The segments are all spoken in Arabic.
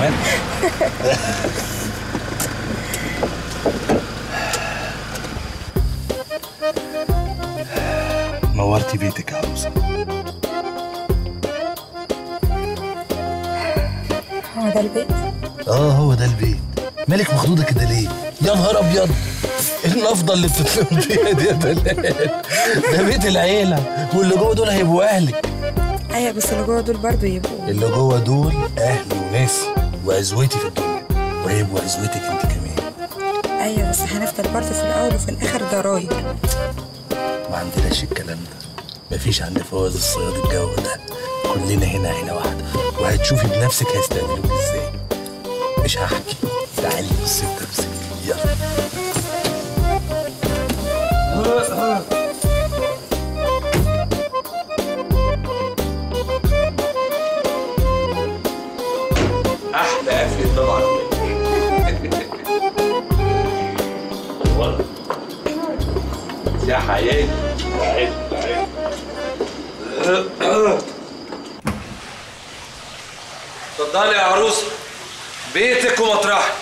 كمان نورتي بيتك يا عروسة. هو ده البيت؟ آه هو ده البيت. مالك مخضوضة كده ليه؟ يا نهار أبيض! إيه النفضة اللي بتتلم فيها دي يا دلال؟ ده بيت العيلة واللي جوه دول هيبقوا أهلك. أيوه بس اللي جوه دول برضه يبقوا. اللي جوه دول أهلي وناسي وعزوتي في الدنيا. وهيبقوا عزوتك أنت كمان. أيوه بس هنفضل برضه في الأول وفي الآخر ضرايب. ما عندناش الكلام ده. مفيش عند فواز الصياد الجو ده. كلنا هنا عيله واحدة. وهتشوفي بنفسك هيستقبلوك إزاي. مش هحكي. تعالي بصي بنفسك. اتفضلي يا عروسه بيتك ومطرحك.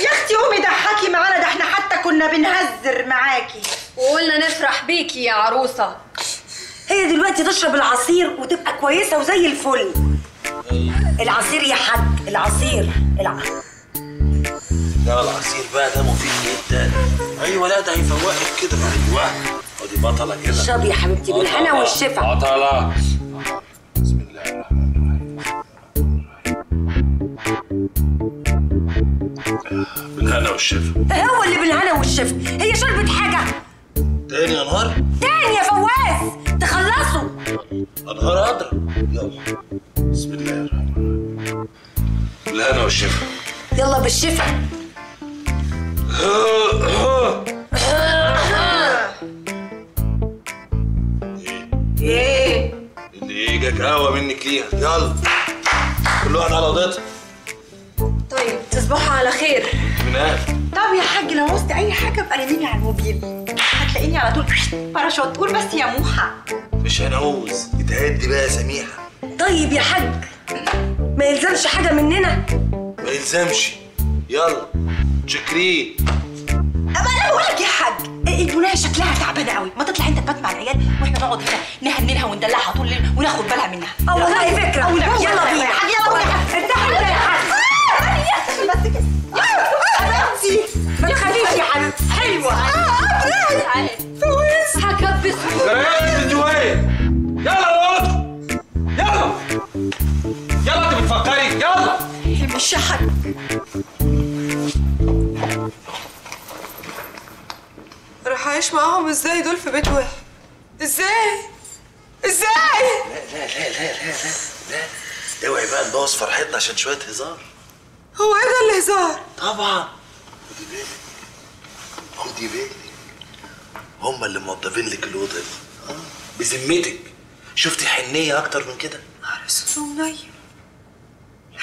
يا أختي قومي ضحكي معانا ده إحنا حتى كنا بنهزر معاكي. وقلنا نفرح بيكي يا عروسة. هي دلوقتي تشرب العصير وتبقى كويسة وزي الفل. العصير يا حاج العصير الع... لا العصير بقى ده مفيد جدا. أيوه لا ده هيفوقك كده. أيوه ودي بطلة كده. اشربي يا حبيبتي بالهنا. والشفا. بطلة. بسم الله. الرحمن بالهنا والشفا هو اللي بالهنا والشفا هي شربت حاجة تاني يا نهار تاني يا فواز تخلصوا انهار اضرب يلا بسم الله الرحمن الرحيم بالهنا والشفا يلا بالشفا إيه اللي يجيك قهوه منك ليها يلا كل واحد على طيب تصبحوا على خير. من طب يا حاج لو عوزت أي حاجة ابقى رنيني على الموبيل. هتلاقيني على طول باراشوت. قول بس يا موحة. مش هنعوز اتهدي بقى يا سميحة. طيب يا حاج ما يلزمش حاجة مننا. ما يلزمش. يلا. شكرين اما أنا بقول لك يا حاج. البناية شكلها تعبانة قوي. ما تطلع أنت تبات مع العيال وإحنا نقعد هنا نهننها وندلعها طول الليل وناخد بالها منها. آه والله فكرة. يلا بينا. يلا بينا. انت حلوة يا حاج. بس كده حبيبتي ما تخافيش يا حبيبتي حلوة فوز هكبس أنتوا إيه؟ يلا يا ولد يلا يا حاج راح اعيش معاهم إزاي دول في بيت واحد إزاي إزاي لا لا لا لا لا لا لا اوعي بقى نبوظ فرحتنا عشان شوية هزار هو إيه ده الهزار طبعا. خدي بالك خدي بالك هما اللي موظفين لك الأوضة دي. آه، بذمتك. شفتي حنية أكتر من كده؟ نهار اسود ومنيل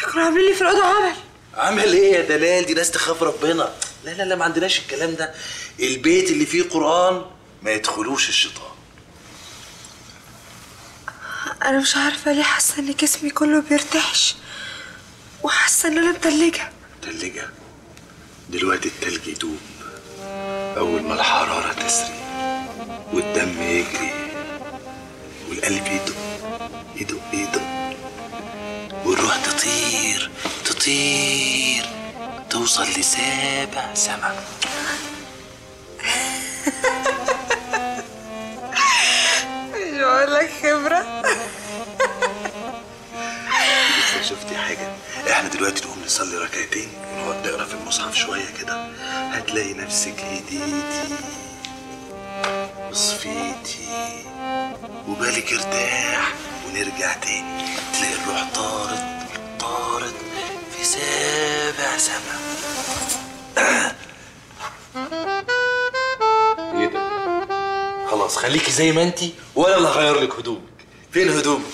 كانوا عاملين لي في الأوضة عمل. عمل إيه يا دلال؟ دي ناس تخاف ربنا. لا لا لا ما عندناش الكلام ده. البيت اللي فيه قرآن ما يدخلوش الشيطان. أنا مش عارفة ليه حاسة إن جسمي كله بيرتعش وحاسة إن أنا متلجة. تلجة دلوقتي التلج يدوب. أول ما الحرارة تسري والدم يجري والقلب يدق يدق يدق والروح تطير تطير توصل لسابع سما نصلي ركعتين ونقعد نقرأ في المصحف شوية كده هتلاقي نفسك هديتي وصفيتي وبالك ارتاح ونرجع تاني تلاقي الروح طارت طارت في سابع سما إيه ده؟ خلاص خليكي زي ما انتي وأنا اللي هغير لك هدومك فين هدومك؟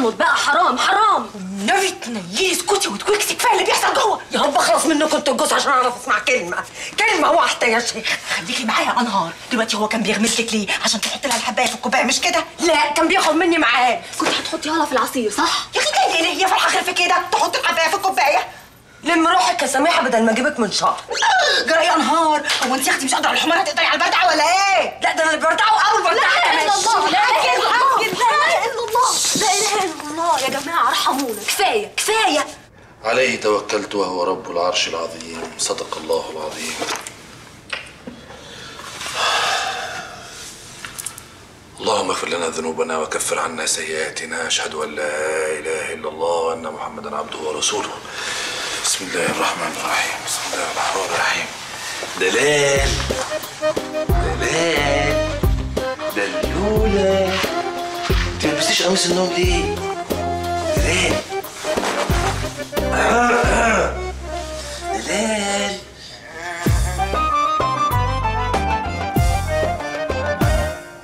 تطنط بقى. حرام حرام. النبي تنيلي اسكتي وتكوكسي كفايه اللي بيحصل جوه. يا رب اخلص منكم أنتوا الجوز عشان أعرف أسمع كلمة. كلمة واحدة يا شيخ. خليكي معايا يا أنهار. دلوقتي هو كان بيغمز لك ليه؟ عشان تحط لها الحباية في الكوباية مش كده؟ لا كان بياخد مني معاه. كنت هتحطيها لها في العصير صح؟ يا أخي جاي ليه هي فرحة غير في كده؟ تحط الحباية في الكوباية؟ لم روحك يا سميحه بدل ما أجيبك من شهر. جرى يا انهار هو أنت يا أختي مش قادرة على الحمار؟ هتقدري على البردعه ولا إيه؟ لا ده أنا اللي بردعه أول لا بردعه لا إله إلا الله لا إله إلا الله. لا إله إلا الله. يا جماعة ارحمونا كفاية كفاية. عليه توكلت وهو رب العرش العظيم. صدق الله العظيم. اللهم اغفر لنا ذنوبنا وكفر عنا سيئاتنا. أشهد أن لا إله إلا الله وأن محمدا عبده ورسوله. بسم الله الرحمن الرحيم. بسم الله الرحمن الرحيم. دلال. دلال. دلولة لبستيش قميص النوم ليه؟ دلال. دلال.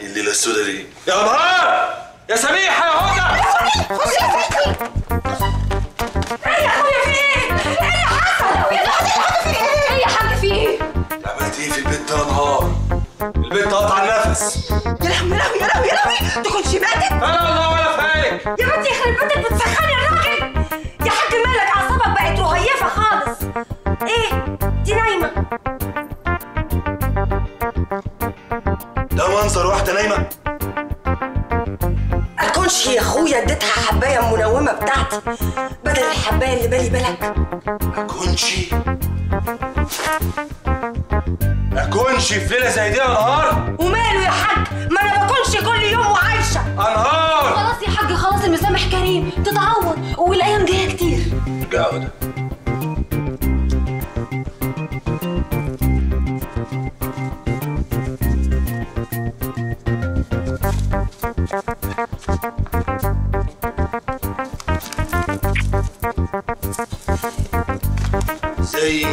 الليلة السوداء دي. يا نهار يا سميحة يا هدى إيه يا نهار؟ البيت قطع النفس. يا لهوي يا لهوي يا لهوي يا لهوي. تكونش ماتت أنا الله ولا فايق يا بنتي يخرب بيتك بتسخني الراجل يا حاج مالك أعصابك بقت رهيفة خالص. إيه؟ دي نايمة. ده منظر واحدة نايمة. اكونش يا اخويا اديتها حباية منومة بتاعتي. بدل الحباية اللي بالي بالك. أكونشي اكونش في ليله زي دي يا نهار. وماله يا حاج؟ ما أنا بكونش كل يوم وعايشة. أنهار. خلاص يا حاج خلاص المسامح كريم. تتعوض والأيام جاية كتير. لا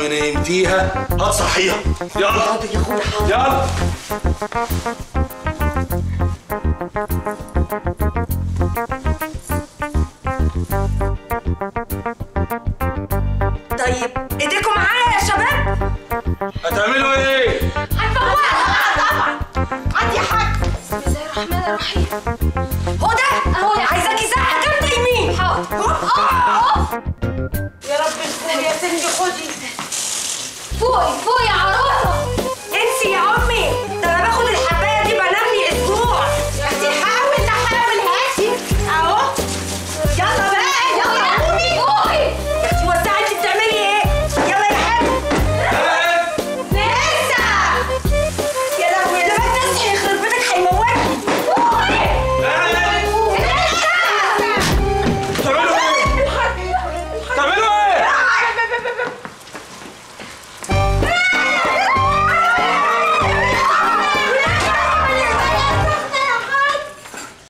نمتيها هتصحيها يلا. يا أخويا. يلا. طيب إيديكم معايا يا شباب؟ هتعملوا إيه؟ هنفوقها طبعا عندي حاج بسم الله الرحمن الرحيم. هو ده. عايزاكي جامده يمين. حاضر. آه. يا رب يا سندي خدي. فوقي فوقي يا عروسه